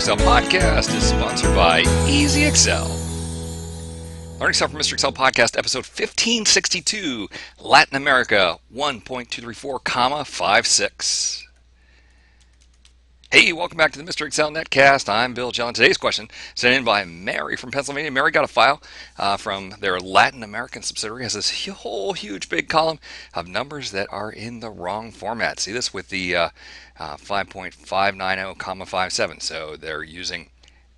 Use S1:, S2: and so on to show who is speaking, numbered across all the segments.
S1: Excel podcast is sponsored by Easy-XL. Learning Excel from Mr. Excel podcast, episode 1562, Latin America 1.234, comma 56. Welcome back to the Mr. Excel Netcast. I'm Bill Jelen. Today's question sent in by Mary from Pennsylvania. Mary got a file uh, from their Latin American subsidiary. It has this whole huge big column of numbers that are in the wrong format. See this with the uh, uh, 5.590 comma 57. So they're using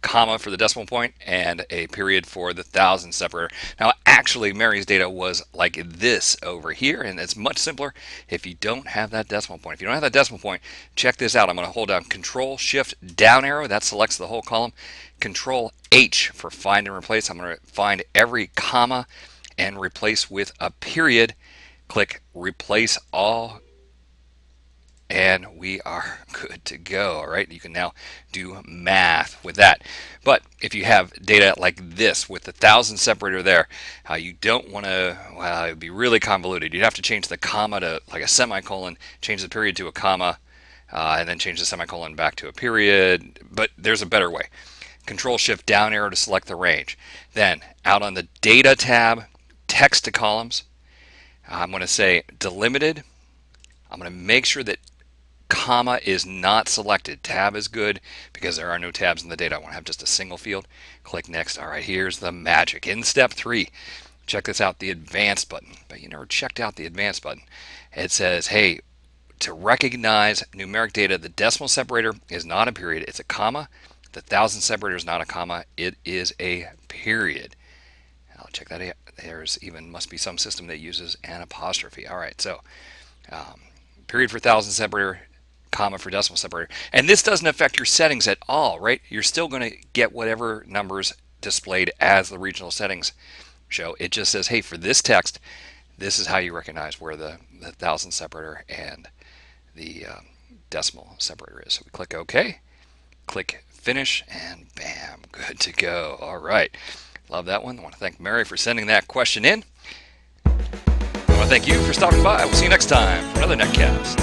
S1: comma for the decimal point and a period for the thousand separator. Now actually Mary's data was like this over here and it's much simpler if you don't have that decimal point. If you don't have that decimal point, check this out. I'm going to hold down control shift down arrow that selects the whole column. Control H for find and replace. I'm going to find every comma and replace with a period. Click replace all and we are good to go. All right, you can now do math with that. But if you have data like this with the thousand separator there, uh, you don't want to, well, it would be really convoluted. You'd have to change the comma to like a semicolon, change the period to a comma, uh, and then change the semicolon back to a period. But there's a better way. Control Shift down arrow to select the range. Then out on the Data tab, text to columns, I'm going to say delimited. I'm going to make sure that comma is not selected. Tab is good because there are no tabs in the data. I want to have just a single field. Click next. All right, here's the magic. In step three, check this out, the advanced button. But you never checked out the advanced button. It says, hey, to recognize numeric data, the decimal separator is not a period, it's a comma. The thousand separator is not a comma, it is a period. I'll check that out. There's even must be some system that uses an apostrophe. All right, so um, period for thousand separator, comma for decimal separator. And this doesn't affect your settings at all, right? You're still going to get whatever numbers displayed as the regional settings show. It just says, hey, for this text, this is how you recognize where the, the thousand separator and the um, decimal separator is. So we click OK, click Finish, and bam, good to go. All right. Love that one. I want to thank Mary for sending that question in. I want to thank you for stopping by. We'll see you next time for another Netcast.